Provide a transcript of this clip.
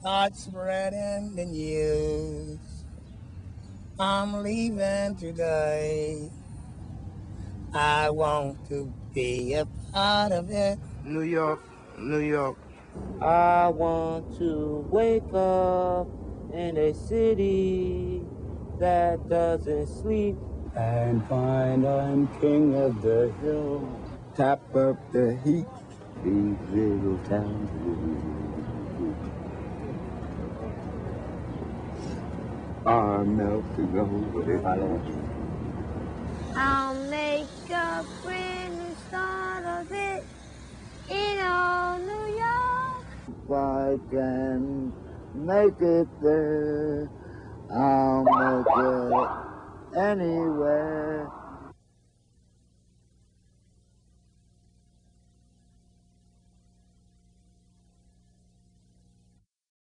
start spreading the news. I'm leaving today. I want to be a part of it. New York, New York. I want to wake up in a city that doesn't sleep and find I'm king of the hill. Tap up the heat, these little towns. Are melting away. I'll make a brand new start of it in old New York. If I can make it there, I'll make it anywhere.